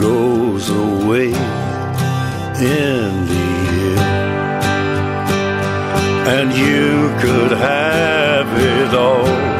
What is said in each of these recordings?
goes away in the end. And you could have it all.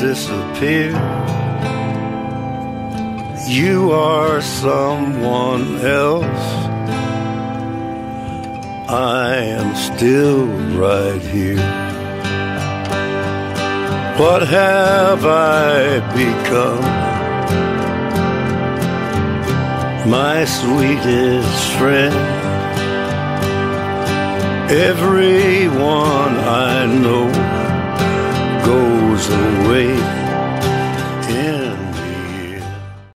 disappear. You are someone else. I am still right here. What have I become? My sweetest friend. Everyone I know goes goes away. Yeah.